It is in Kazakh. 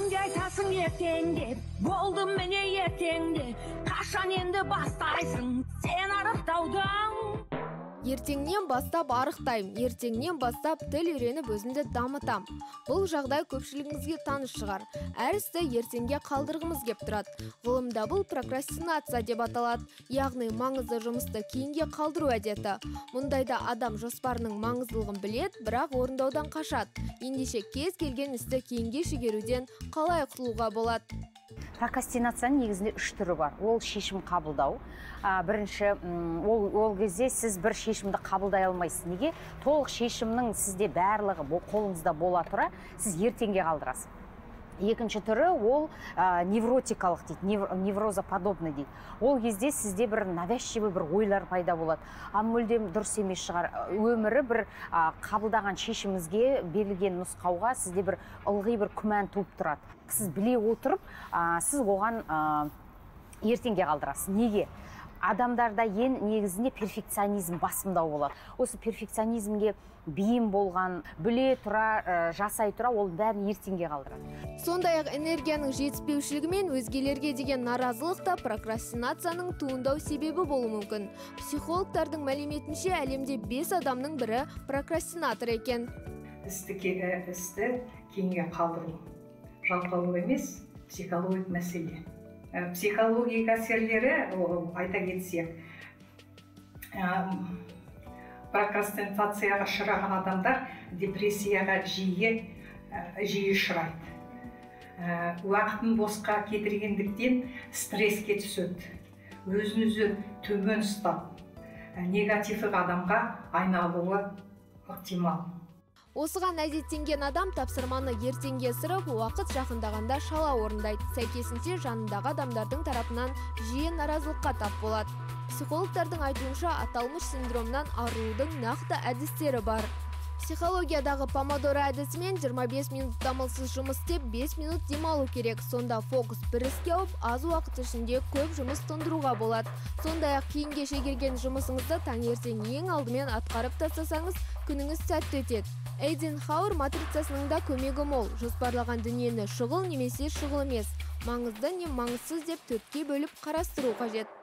кімге айтасың ертең деп болдым міне ертеңде қашан енді бастайсың? Сен арықтаудан ертеңнен бастап арықтаймын ертеңнен бастап тіл үйреніп өзімді дамытам. Бұл жағдай көпшілігіңізге таныс шығар. Әр істі ертеңге қалдырғымыз кеп тұрады. Ғылымда бұл прокрастинация деп аталады. Яғни маңызды жұмысты кейінге қалдыру әдеті. Мұндайда адам жоспарының маңыздылығын білет, бірақ орындаудан қашады. Ендеше кез келген істі кейінге шегеруден қалай құтылуға болады? Прокрастинацияның негізінде үш түрі бар. Ол шешім қабылдау. А, бірінші ол, ол кезде сіз бір шешімді қабылдай алмайсыз. Неге? Толық шешімнің сізде барлығы қолыңызда бола тұра сіз ертеңге қалдырасыз. Екінші түрі ол ә, невротикалық дейді неврозоподобный дейді. Ол кезде сізде бір навязчивый бір ойлар пайда болады. А мүлдем дұрыс емес шығар. Өмірі бір ә, қабылдаған шешіміңізге берілген нұсқауға сізде бір ылғи бір күмән туып тұрады. Сіз біле отырып ә, сіз оған ә, ертеңге қалдырасыз. Неге? Адамдарда ең негізінде перфекционизм басымдау болады осы перфекционизмге бейім болған біле тұра ә, жасай тұра ол бәрін ертеңге қалдырады. Сондай ақ энергияның жетіспеушілігі мен өзгелерге деген наразылық та прокрастинацияның туындау себебі болуы мүмкін. Психологтардың мәліметінше әлемде бес адамның бірі прокрастинатор екен. Істі істі кейінге қалдыру жалқаулық емес психологиялық мәселе. Э, психологиялық әсерлері айта кетсек. Прокрастинацияға ұшыраған адамдар депрессияға жиі жиі ұшырайды. Уақытын босқа кетіргендіктен стресске түседі. Өзін өзі төмен ұстап негативтік адамға айналуы ықтимал. Осыған әдеттенген адам тапсырманы ертеңге ысырып уақыт жақындағанда шала орындайды. Сәйкесінше жанындағы адамдардың тарапынан жиі наразылыққа тап болады. Психологтардың айтуынша аталмыш синдромнан арылудың нақты әдістері бар. Психологиядағы помодоро әдісімен 25 минут дамылсыз жұмыс істеп 5 минут демалу керек. Сонда фокус бір іске ауып аз уақыт ішінде көп жұмыс тындыруға болады. Сондай ақ кейінге шегерген жұмысыңызды таңертең ең алдымен атқарып тастасаңыз күніңіз сәтті өтеді. Эйзенхауэр матрицасының да көмегі мол. Жоспарлаған дүниені шұғыл немесе шұғыл емес маңызды не маңызсыз деп төртке бөліп қарастыру қажет.